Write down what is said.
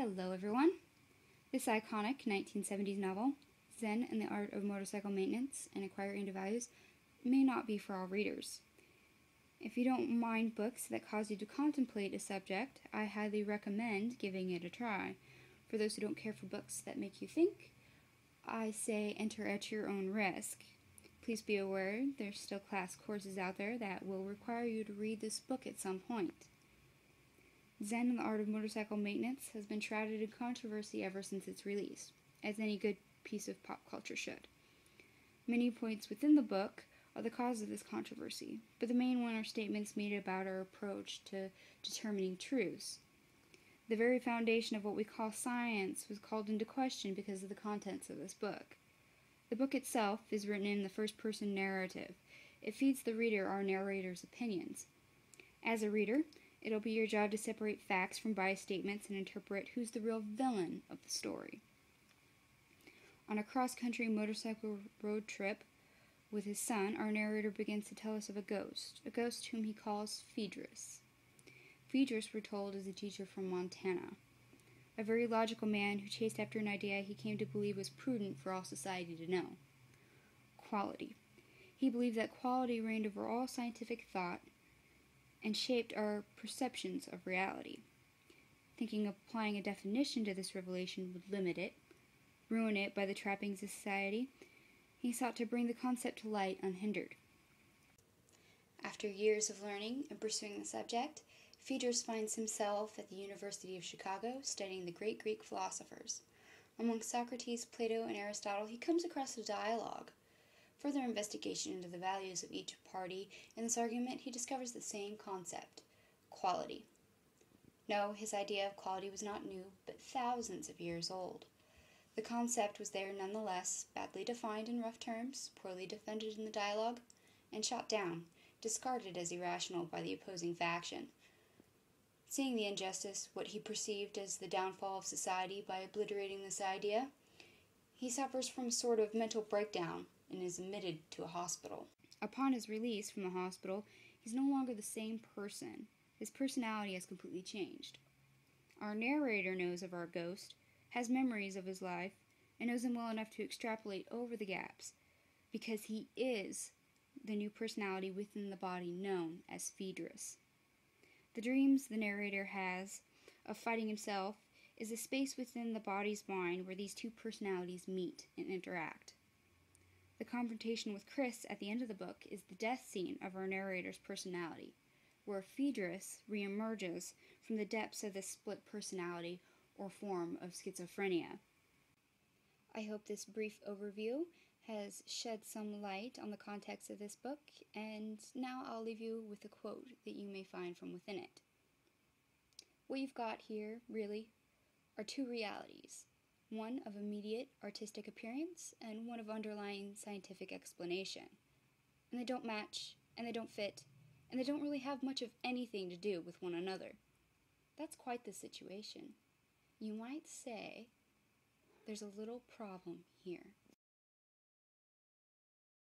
Hello, everyone. This iconic 1970s novel, Zen and the Art of Motorcycle Maintenance and Acquiring Values, may not be for all readers. If you don't mind books that cause you to contemplate a subject, I highly recommend giving it a try. For those who don't care for books that make you think, I say enter at your own risk. Please be aware there's still class courses out there that will require you to read this book at some point. Zen and the Art of Motorcycle Maintenance has been shrouded in controversy ever since its release, as any good piece of pop culture should. Many points within the book are the cause of this controversy, but the main one are statements made about our approach to determining truths. The very foundation of what we call science was called into question because of the contents of this book. The book itself is written in the first person narrative. It feeds the reader our narrator's opinions. As a reader, It'll be your job to separate facts from biased statements and interpret who's the real villain of the story. On a cross country motorcycle road trip with his son, our narrator begins to tell us of a ghost, a ghost whom he calls Phaedrus. Phaedrus, we're told, is a teacher from Montana, a very logical man who chased after an idea he came to believe was prudent for all society to know quality. He believed that quality reigned over all scientific thought and shaped our perceptions of reality. Thinking applying a definition to this revelation would limit it, ruin it by the trappings of society, he sought to bring the concept to light unhindered. After years of learning and pursuing the subject, Phaedrus finds himself at the University of Chicago studying the great Greek philosophers. Among Socrates, Plato, and Aristotle, he comes across a dialogue further investigation into the values of each party, in this argument he discovers the same concept quality. No, his idea of quality was not new, but thousands of years old. The concept was there nonetheless, badly defined in rough terms, poorly defended in the dialogue, and shot down, discarded as irrational by the opposing faction. Seeing the injustice, what he perceived as the downfall of society by obliterating this idea, he suffers from a sort of mental breakdown and is admitted to a hospital. Upon his release from the hospital, he's no longer the same person. His personality has completely changed. Our narrator knows of our ghost, has memories of his life, and knows him well enough to extrapolate over the gaps, because he is the new personality within the body known as Phaedrus. The dreams the narrator has of fighting himself is a space within the body's mind where these two personalities meet and interact. The confrontation with Chris at the end of the book is the death scene of our narrator's personality, where Phaedrus reemerges from the depths of this split personality or form of schizophrenia. I hope this brief overview has shed some light on the context of this book, and now I'll leave you with a quote that you may find from within it. What you've got here, really, are two realities one of immediate artistic appearance and one of underlying scientific explanation. And they don't match, and they don't fit, and they don't really have much of anything to do with one another. That's quite the situation. You might say there's a little problem here.